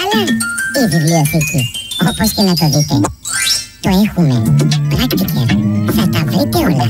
αλλά η βιβλιοθήκη. Όπως και να το δείτε, το έχουμε. πρακτικά θα τα βρείτε όλα.